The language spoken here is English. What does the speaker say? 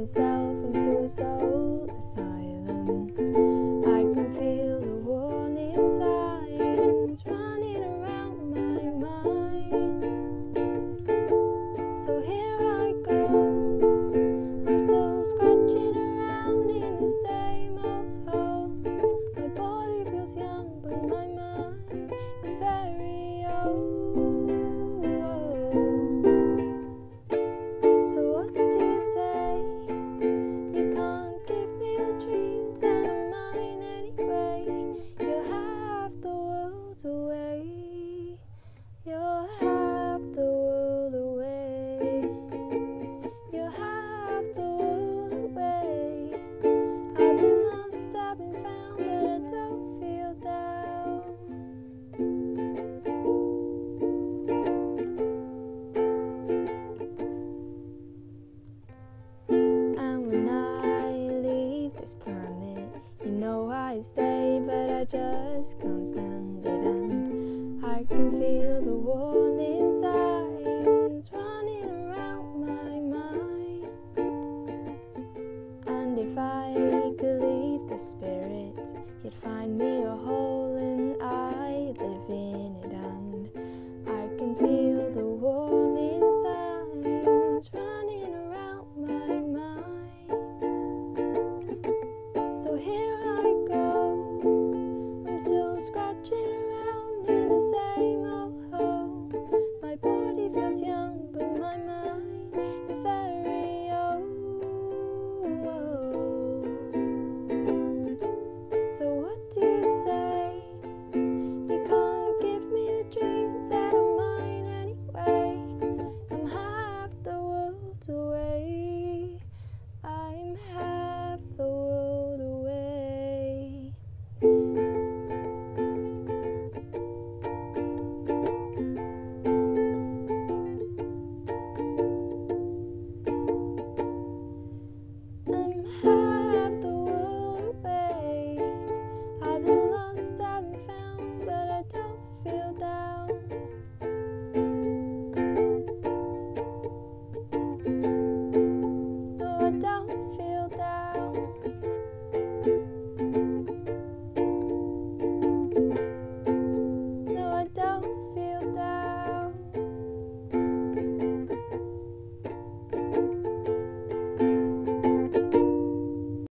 myself into soul asylum. I can feel the warning signs running around my mind. So here I go. this planet. You know I stay, but I just come.